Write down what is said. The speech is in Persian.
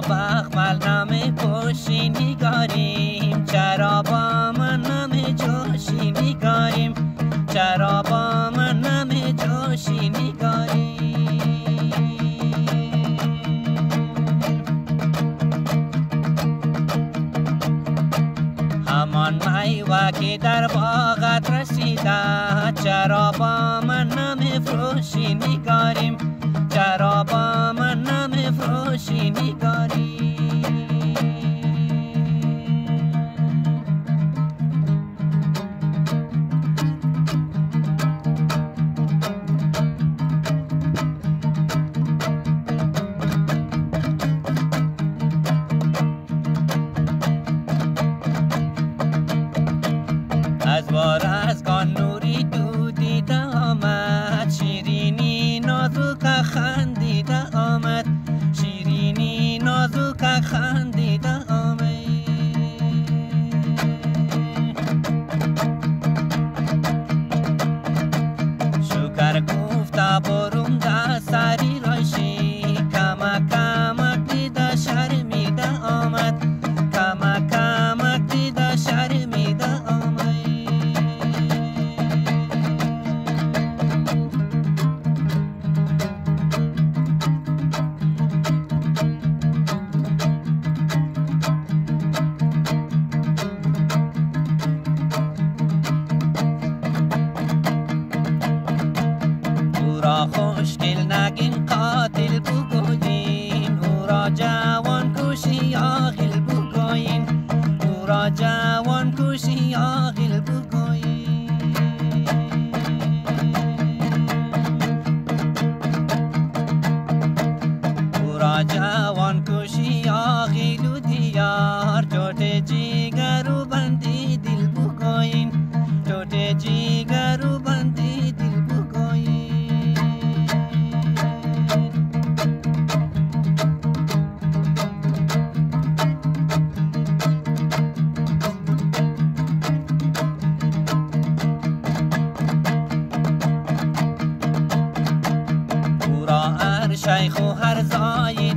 بخمل نمی پوشی میگاریم. چرا با من نمی جوشی میگاریم. چرا با من نمی جوشی میگاریم. همان میوه که در باغت رسیده چرا با من نمی فروشی میگاریم. از بار از کان نوری دودیده آمد. شیرینی نازوک خندیده آمد. شیرینی نازوک خندیده آمد. شکر گفته بروم را خوشگل نگین قاتل بگویین. او را جوان کشی آغل بگویین. او را جوان کشی آغل بگویین. او را جوان شیخ و هر زاید